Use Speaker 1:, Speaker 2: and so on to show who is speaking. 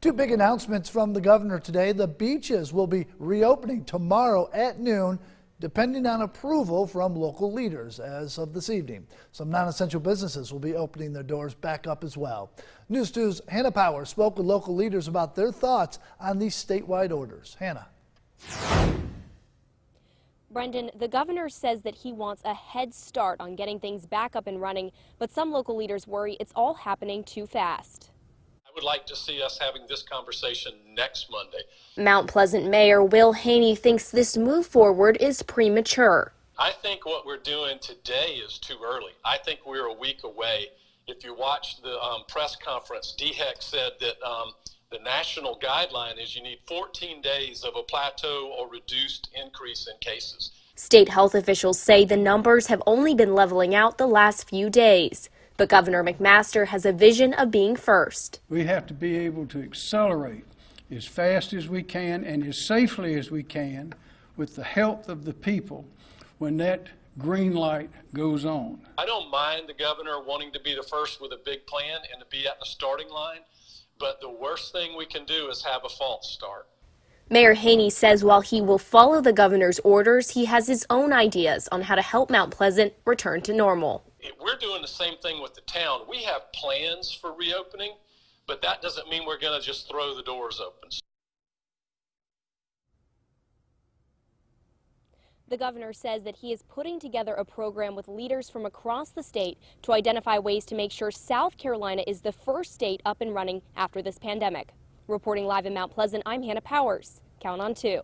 Speaker 1: Two big announcements from the governor today. The beaches will be reopening tomorrow at noon, depending on approval from local leaders as of this evening. Some non-essential businesses will be opening their doors back up as well. News 2's Hanna Power spoke with local leaders about their thoughts on these statewide orders. Hanna.
Speaker 2: Brendan, the governor says that he wants a head start on getting things back up and running, but some local leaders worry it's all happening too fast
Speaker 3: would like to see us having this conversation next Monday.
Speaker 2: Mount Pleasant Mayor Will Haynie thinks this move forward is premature.
Speaker 3: I think what we're doing today is too early. I think we're a week away. If you watch the um, press conference, DHEC said that um, the national guideline is you need 14 days of a plateau or reduced increase in cases.
Speaker 2: State health officials say the numbers have only been leveling out the last few days. But Governor McMaster has a vision of being first.
Speaker 4: We have to be able to accelerate as fast as we can and as safely as we can with the health of the people when that green light goes on.
Speaker 3: I don't mind the governor wanting to be the first with a big plan and to be at the starting line, but the worst thing we can do is have a false start.
Speaker 2: Mayor Haynie says while he will follow the governor's orders, he has his own ideas on how to help Mount Pleasant return to normal
Speaker 3: we're doing the same thing with the town. We have plans for reopening, but that doesn't mean we're going to just throw the doors open.
Speaker 2: The governor says that he is putting together a program with leaders from across the state to identify ways to make sure South Carolina is the first state up and running after this pandemic. Reporting live in Mount Pleasant, I'm Hanna Powers. Count on two.